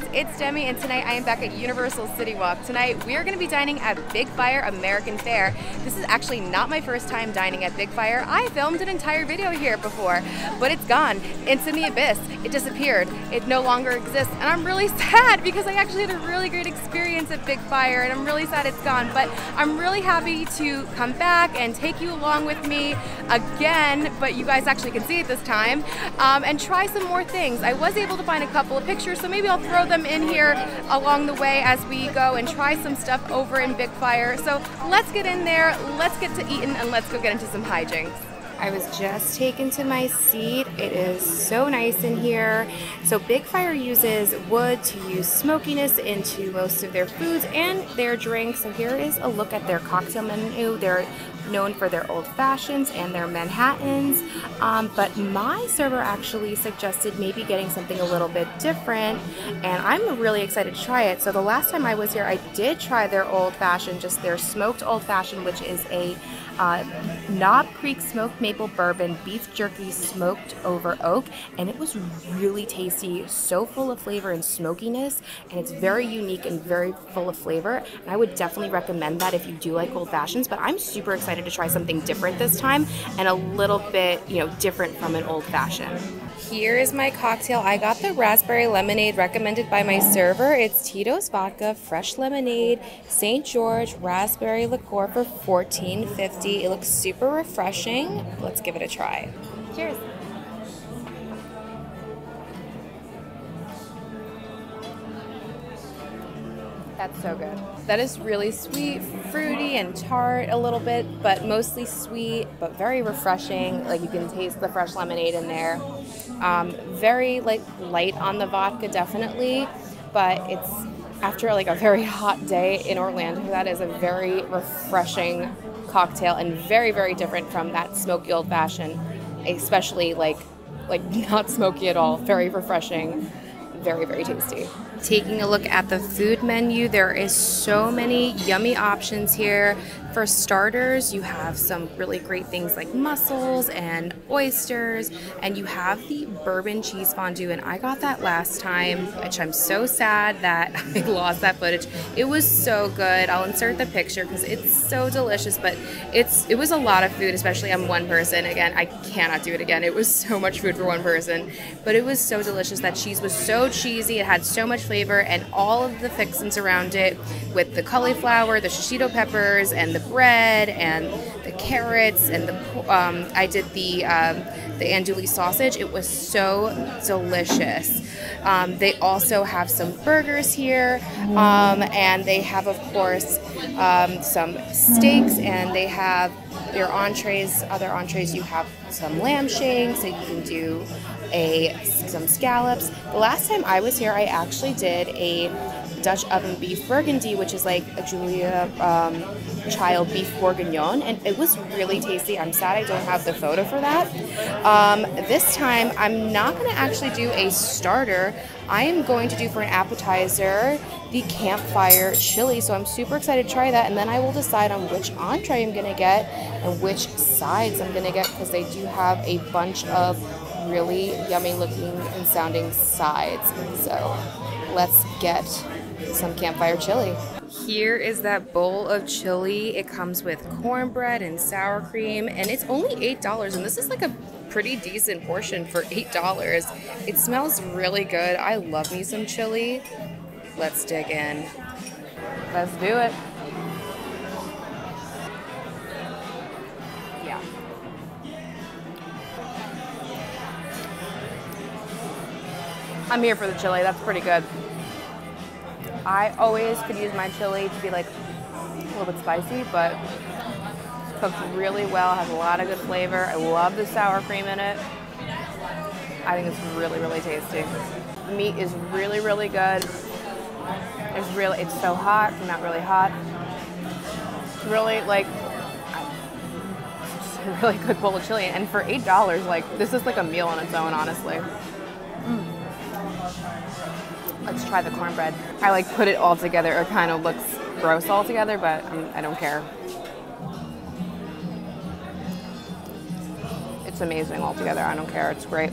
dudes, it's Demi and tonight I am back at Universal City Walk. Tonight we are going to be dining at Big Fire American Fare. This is actually not my first time dining at Big Fire. I filmed an entire video here before, but it's gone It's in the abyss. It disappeared. It no longer exists and I'm really sad because I actually had a really great experience at Big Fire and I'm really sad it's gone, but I'm really happy to come back and take you along with me again, but you guys actually can see it this time, um, and try some more things. I was able to find a couple of pictures, so maybe I'll throw them in here along the way as we go and try some stuff over in Big Fire. So let's get in there, let's get to eating, and let's go get into some hijinks. I was just taken to my seat. It is so nice in here. So Big Fire uses wood to use smokiness into most of their foods and their drinks. So here is a look at their cocktail menu. They're known for their old fashions and their Manhattans. Um, but my server actually suggested maybe getting something a little bit different, and I'm really excited to try it. So the last time I was here, I did try their old fashioned, just their smoked old fashioned, which is a uh, Knob Creek smoked maple bourbon beef jerky smoked over oak, and it was really tasty, so full of flavor and smokiness, and it's very unique and very full of flavor. And I would definitely recommend that if you do like old fashions. But I'm super excited to try something different this time and a little bit, you know, different from an old fashioned. Here is my cocktail. I got the raspberry lemonade recommended by my server. It's Tito's Vodka, fresh lemonade, St. George raspberry liqueur for $14.50. It looks super refreshing. Let's give it a try. Cheers. That's so good. That is really sweet, fruity, and tart a little bit, but mostly sweet, but very refreshing. Like you can taste the fresh lemonade in there. Um, very like light on the vodka, definitely, but it's after like a very hot day in Orlando. That is a very refreshing cocktail and very very different from that smoky old fashioned, especially like like not smoky at all. Very refreshing, very very tasty taking a look at the food menu, there is so many yummy options here. For starters, you have some really great things like mussels and oysters, and you have the bourbon cheese fondue. And I got that last time, which I'm so sad that I lost that footage. It was so good. I'll insert the picture because it's so delicious, but it's it was a lot of food, especially I'm one person. Again, I cannot do it again. It was so much food for one person, but it was so delicious. That cheese was so cheesy. It had so much flavor and all of the fixings around it with the cauliflower, the shishito peppers, and the bread and the carrots and the um, I did the um, the andouille sausage. It was so delicious. Um, they also have some burgers here, um, and they have of course um, some steaks, and they have your entrees. Other entrees, you have some lamb shanks, and you can do a some scallops. The last time I was here, I actually did a Dutch oven beef burgundy, which is like a Julia um, Child beef bourguignon, and it was really tasty. I'm sad I don't have the photo for that. Um, this time, I'm not going to actually do a starter. I am going to do for an appetizer the campfire chili. So I'm super excited to try that, and then I will decide on which entree I'm going to get and which sides I'm going to get because they do have a bunch of really yummy looking and sounding sides. So let's get some campfire chili. Here is that bowl of chili. It comes with cornbread and sour cream, and it's only $8. And this is like a pretty decent portion for $8. It smells really good. I love me some chili. Let's dig in. Let's do it. Yeah. I'm here for the chili. That's pretty good. I always could use my chili to be like a little bit spicy, but it's cooked really well, has a lot of good flavor. I love the sour cream in it. I think it's really, really tasty. The meat is really, really good. It's really, it's so hot, not really hot. It's really like it's a really good bowl of chili, and for eight dollars, like this is like a meal on its own, honestly. Mm. Let's try the cornbread. I like put it all together. It kind of looks gross all together, but I don't care. It's amazing all together. I don't care. It's great.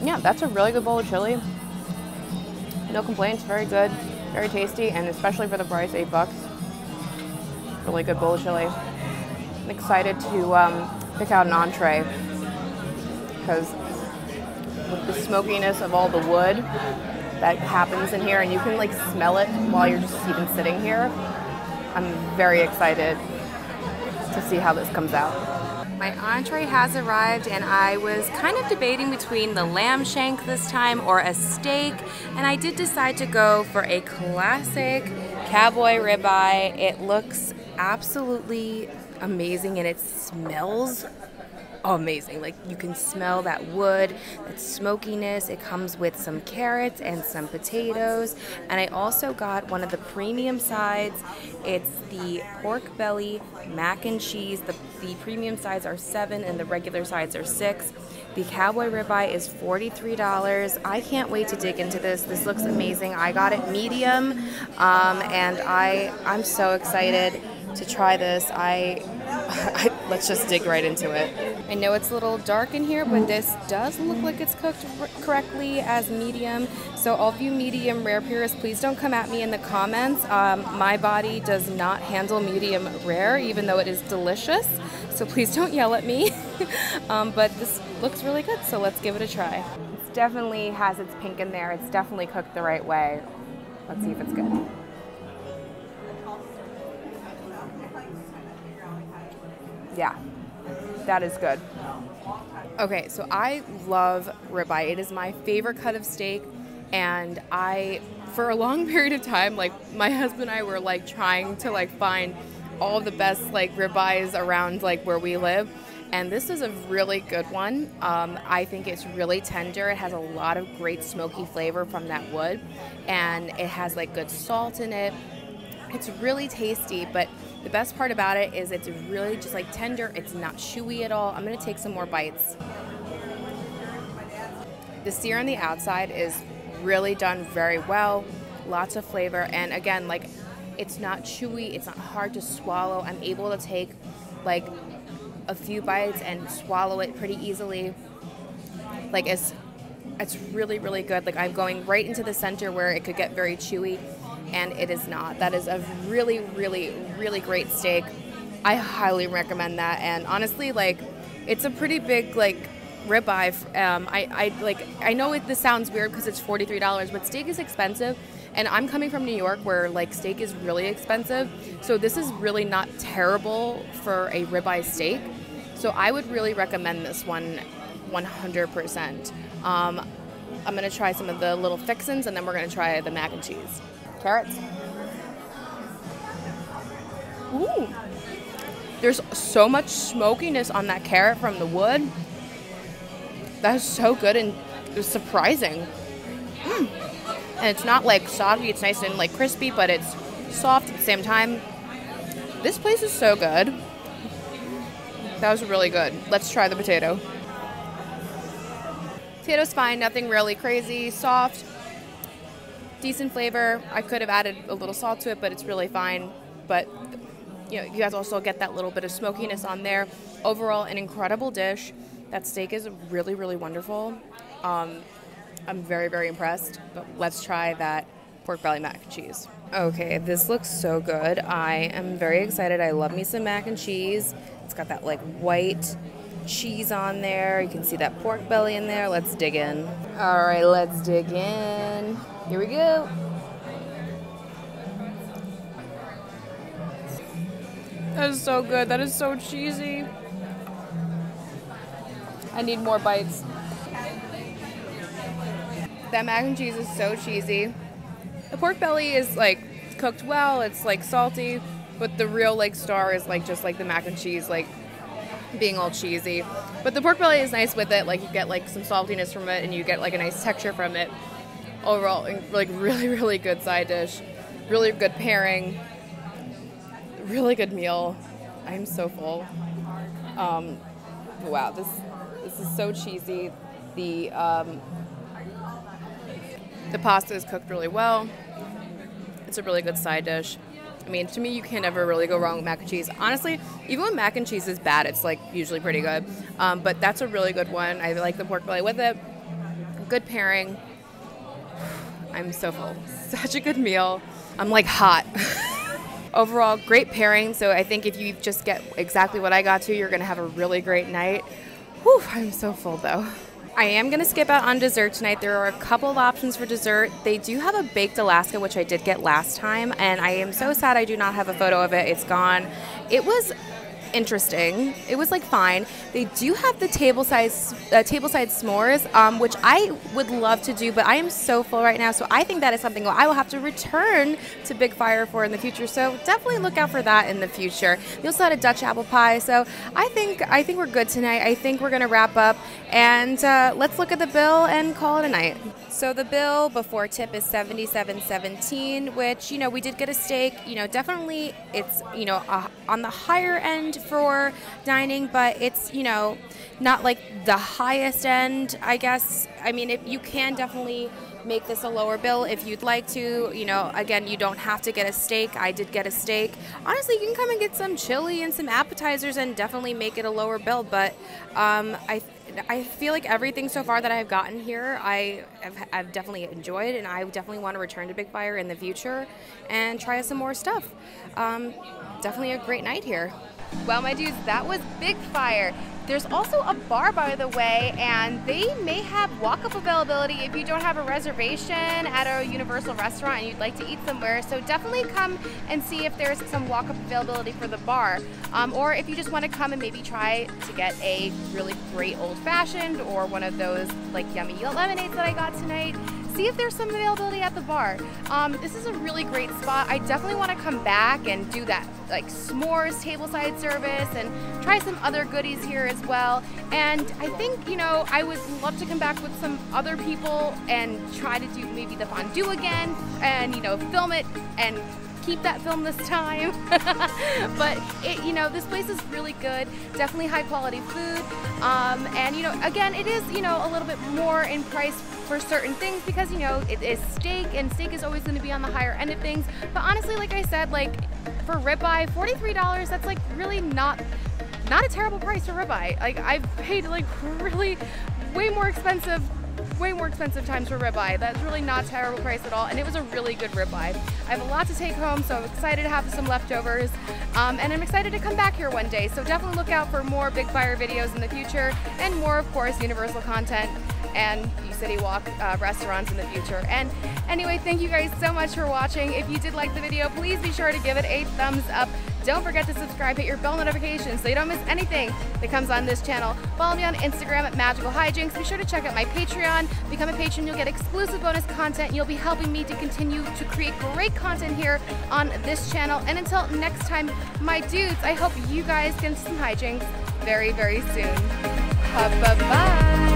Yeah, that's a really good bowl of chili. no complaints. Very good, very tasty, and especially for the price, eight bucks. Really good bowl of chili. I'm excited to um, pick out an entree because with the smokiness of all the wood that happens in here, and you can like smell it while you're just even sitting here. I'm very excited to see how this comes out. My entree has arrived and I was kind of debating between the lamb shank this time or a steak and I did decide to go for a classic cowboy ribeye. It looks absolutely amazing and it smells amazing. Like you can smell that wood, that smokiness. It comes with some carrots and some potatoes. And I also got one of the premium sides. It's the pork belly mac and cheese. The, the premium sides are seven and the regular sides are six. The cowboy ribeye is $43. I can't wait to dig into this. This looks amazing. I got it medium um, and I, I'm so excited to try this. I, I, let's just dig right into it. I know it's a little dark in here, but this does look like it's cooked correctly as medium. So all of you medium rare purists, please don't come at me in the comments. Um, my body does not handle medium rare, even though it is delicious. So please don't yell at me. um, but this looks really good, so let's give it a try. It definitely has its pink in there. It's definitely cooked the right way. Let's see if it's good. Yeah, that is good. Okay, so I love ribeye. It is my favorite cut of steak, and I, for a long period of time, like my husband and I were like trying to like find all the best like ribeyes around like where we live. And this is a really good one. Um, I think it's really tender. It has a lot of great smoky flavor from that wood, and it has like good salt in it. It's really tasty, but the best part about it is it's really just like tender. It's not chewy at all. I'm gonna take some more bites. The sear on the outside is really done very well. Lots of flavor. And again, like it's not chewy. It's not hard to swallow. I'm able to take like a few bites and swallow it pretty easily. Like it's it's really really good. Like I'm going right into the center where it could get very chewy and it is not. That is a really, really, really great steak. I highly recommend that. And honestly, like, it's a pretty big like ribeye. Um, I, I like. I know it, this sounds weird because it's forty three dollars, but steak is expensive. And I'm coming from New York where like steak is really expensive. So this is really not terrible for a ribeye steak. So I would really recommend this one 100%. Um, I'm to try some of the little fixins and then we're to try the mac and cheese carrots. Ooh. There's so much smokiness on that carrot from the wood. That is so good and surprising. Mm. And it's not like soggy, it's nice and like crispy, but it's soft at the same time. This place is so good. That was really good. Let's try the potato. Potato's fine, nothing really crazy, soft, decent flavor. I could have added a little salt to it, but it's really fine. But you know, you guys also get that little bit of smokiness on there. Overall, an incredible dish. That steak is really, really wonderful. Um, I'm very, very impressed. But let's try that pork belly mac and cheese. Okay, this looks so good. I am very excited. I love me some mac and cheese. It's got that like white cheese on there. You can see that pork belly in there. Let's dig in. All right, let's dig in. Here we go. That is so good. That is so cheesy. I need more bites. That mac and cheese is so cheesy. The pork belly is like cooked well. It's like salty, but the real like star is like just like the mac and cheese, like being all cheesy. But the pork belly is nice with it. Like you get like some saltiness from it, and you get like a nice texture from it overall, like really, really good side dish, really good pairing, really good meal. I'm so full. Um, wow, this this is so cheesy. The um, the pasta is cooked really well. It's a really good side dish. I mean, to me, you can never really go wrong with mac and cheese. Honestly, even when mac and cheese is bad, it's like usually pretty good. Um, but that's a really good one. I like the pork belly with it. Good pairing I'm so full. Such a good meal. I'm like hot. Overall, great pairing. So I think if you just get exactly what I got to, you're gonna have a really great night. Whew, I'm so full though. I am going to skip out on dessert tonight. There are a couple of options for dessert. They do have a baked Alaska, which I did get last time, and I am so sad I do not have a photo of it. It's gone. It was interesting. It was like fine. They do have the table size uh, table side s'mores, um, which I would love to do, but I am so full right now. So I think that is something I will have to return to Big Fire for in the future. So definitely look out for that in the future. We also had a Dutch apple pie. So I think I think we're good tonight. I think we're gonna wrap up and uh, let's look at the bill and call it a night. So the bill before tip is 77.17, which you know we did get a steak. You know, definitely it's you know uh, on the higher end for dining, but it's, you know, not like the highest end, I guess. I mean, if you can definitely make this a lower bill if you'd like to. You know, again, you don't have to get a steak. I did get a steak. Honestly, you can come and get some chili and some appetizers and definitely make it a lower bill. But um, I I feel like everything so far that I've gotten here, I have, I've definitely enjoyed, and I definitely want to return to Big Fire in the future and try some more stuff. Um, definitely a great night here. Well, my dudes, that was Big Fire. There's also a bar, by the way, and they may have walk-up availability if you don't have a reservation at a Universal restaurant and you'd like to eat somewhere. So definitely come and see if there's some walk-up availability for the bar. Um, or if you just want to come and maybe try to get a really great old-fashioned or one of those like yummy lemonades that I got tonight, see if there's some availability at the bar. Um, this is a really great spot. I definitely want to come back and do that like s'mores tableside service and try some other goodies here as well. And I think, you know, I would love to come back with some other people and try to do maybe the fondue again and, you know, film it and keep that film this time. but it, you know, this place is really good. Definitely high quality food. Um, and you know, again, it is you know a little bit more in price for certain things because you know it is steak and steak is always going to be on the higher end of things. But honestly, like I said, like for ribeye, $43, that's like really not not a terrible price for ribeye. Like I've paid like really way more expensive way more expensive times for ribeye. That's really not a terrible price at all, and it was a really good ribeye. I have a lot to take home, so I'm excited to have some leftovers, um, and I'm excited to come back here one day. So definitely look out for more Big Fire videos in the future, and more, of course, Universal content and City Walk uh, restaurants in the future. And anyway, thank you guys so much for watching. If you did like the video, please be sure to give it a thumbs up. Don't forget to subscribe, hit your bell notifications so you don't miss anything that comes on this channel. Follow me on Instagram at Magical Hijinx. Be sure to check out my Patreon. Become a patron, you'll get exclusive bonus content. You'll be helping me to continue to create great content here on this channel. And until next time, my dudes, I hope you guys get some hijinks very, very soon. Bye-bye.